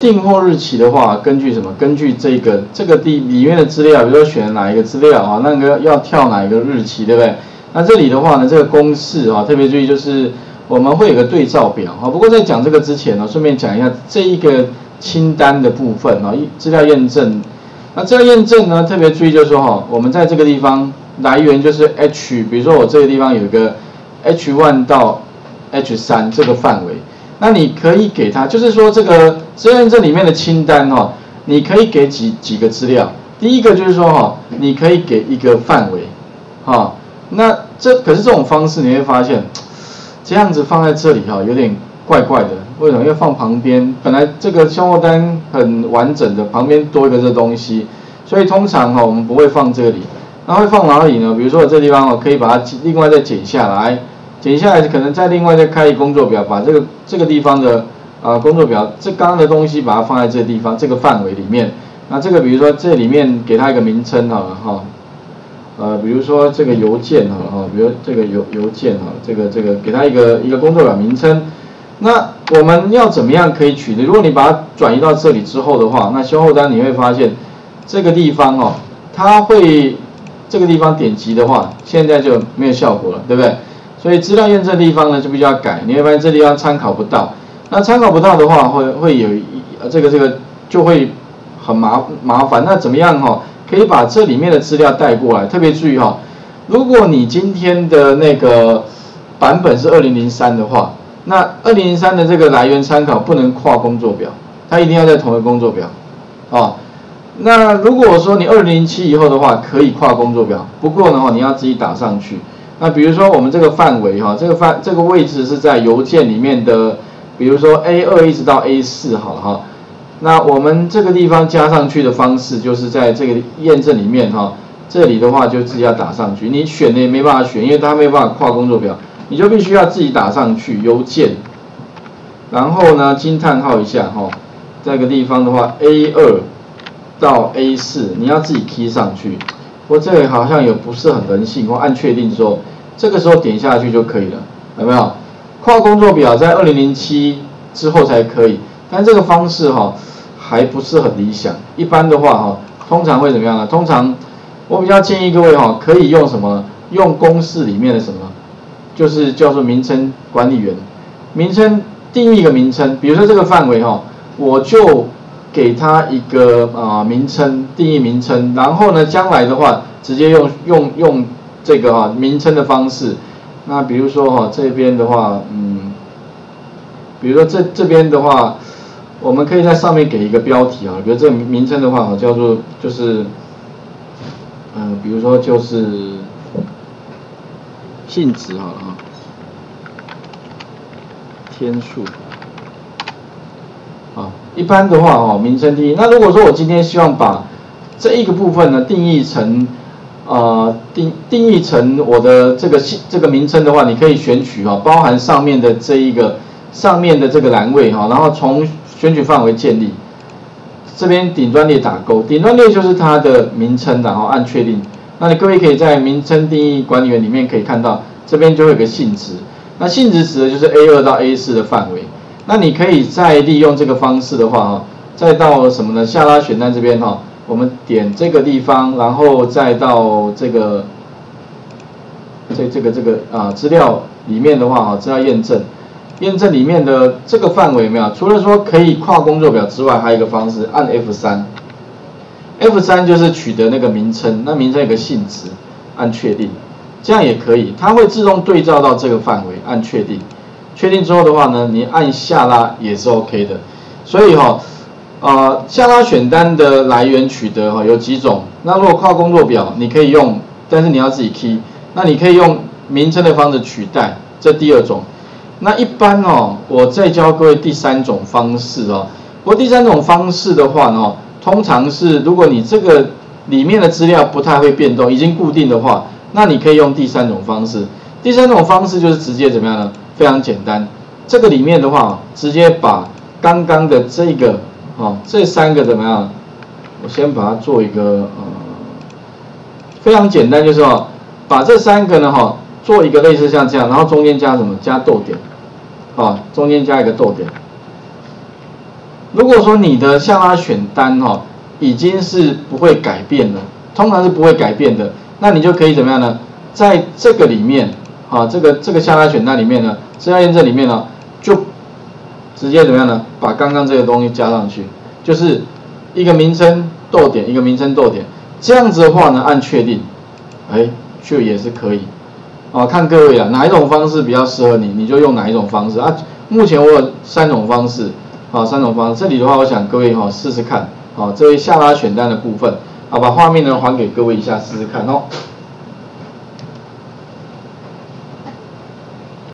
订货日期的话，根据什么？根据这个这个地里面的资料，比如说选哪一个资料啊，那个要跳哪一个日期，对不对？那这里的话呢，这个公式啊，特别注意就是我们会有个对照表啊。不过在讲这个之前呢，顺便讲一下这一个清单的部分啊，资料验证。那资料验证呢，特别注意就是说哈，我们在这个地方来源就是 H，比如说我这个地方有一个 H one 到 H 三这个范围。那你可以给他，就是说这个资料验证里面的清单哈，你可以给几几个资料。第一个就是说哈，你可以给一个范围，哈。那这可是这种方式你会发现，这样子放在这里哈，有点怪怪的。为什么？要放旁边，本来这个销货单很完整的，旁边多一个这东西，所以通常哈我们不会放这里。那会放哪里呢？比如说这地方哦，可以把它另外再剪下来。剪下来可能再另外再开一工作表，把这个这个地方的啊工作表，这刚刚的东西把它放在这个地方这个范围里面。那这个比如说这里面给它一个名称好了哈，呃比如说这个邮件哈哈，比如这个邮邮件哈，这个这个给它一个一个工作表名称。那我们要怎么样可以取得？如果你把它转移到这里之后的话，那销货单你会发现这个地方哦，它会这个地方点击的话，现在就没有效果了，对不对？所以资料验证地方呢就必须要改，你会发现这地方参考不到。那参考不到的话，会会有呃这个这个就会很麻麻烦。那怎么样哈？可以把这里面的资料带过来。特别注意哈，如果你今天的那个版本是二零零三的话，那二零零三的这个来源参考不能跨工作表，它一定要在同一个工作表啊。那如果说你二零零七以后的话，可以跨工作表，不过的话你要自己打上去。那比如说我们这个范围哈，这个范这个位置是在邮件里面的，比如说 A 二一直到 A 四好了哈。那我们这个地方加上去的方式就是在这个验证里面哈，这里的话就自己要打上去，你选的也没办法选，因为它没办法跨工作表，你就必须要自己打上去邮件。然后呢惊叹号一下哈，这个地方的话 A 二到 A 四你要自己 T 上去。我这里好像也不是很人性，我按确定之后，这个时候点下去就可以了，有没有？跨工作表在二零零七之后才可以，但这个方式哈还不是很理想。一般的话哈，通常会怎么样呢？通常我比较建议各位哈，可以用什么？用公式里面的什么？就是叫做名称管理员，名称定义一个名称，比如说这个范围哈，我就。给它一个啊名称，定义名称，然后呢，将来的话直接用用用这个哈名称的方式。那比如说哈这边的话，嗯，比如说这这边的话，我们可以在上面给一个标题啊，比如这个名称的话哈叫做就是，嗯，比如说就是性质好了哈，天数。啊，一般的话哦，名称定义。那如果说我今天希望把这一个部分呢定义成，呃，定定义成我的这个姓这个名称的话，你可以选取哈，包含上面的这一个上面的这个栏位哈，然后从选取范围建立，这边顶端列打勾，顶端列就是它的名称，然后按确定。那你各位可以在名称定义管理员里面可以看到，这边就会有个性质，那性质指的就是 A 二到 A 四的范围。那你可以再利用这个方式的话哈，再到什么呢？下拉选单这边哈，我们点这个地方，然后再到这个这这个这个啊资料里面的话哈，资料验证，验证里面的这个范围没有？除了说可以跨工作表之外，还有一个方式，按 F 三，F 三就是取得那个名称，那名称有个性质，按确定，这样也可以，它会自动对照到这个范围，按确定。确定之后的话呢，你按下拉也是 OK 的，所以哈，呃，下拉选单的来源取得哈有几种。那如果跨工作表，你可以用，但是你要自己 key。那你可以用名称的方式取代，这第二种。那一般哦，我再教各位第三种方式哦。不过第三种方式的话呢，通常是如果你这个里面的资料不太会变动，已经固定的话，那你可以用第三种方式。第三种方式就是直接怎么样呢？非常简单，这个里面的话，直接把刚刚的这个，哦，这三个怎么样？我先把它做一个，呃，非常简单，就是哦，把这三个呢，哈，做一个类似像这样，然后中间加什么？加逗点，啊，中间加一个逗点，如果说你的下拉选单哈已经是不会改变了，通常是不会改变的，那你就可以怎么样呢？在这个里面啊，这个这个下拉选单里面呢，资料验证里面呢，就直接怎么样呢？把刚刚这个东西加上去，就是一个名称逗点，一个名称逗点，这样子的话呢，按确定，哎，就也是可以。啊，看各位啊，哪一种方式比较适合你，你就用哪一种方式啊。目前我有三种方式，啊，三种方式。这里的话，我想各位哈试试看，啊，这位下拉选单的部分，啊，把画面呢还给各位一下试试看哦。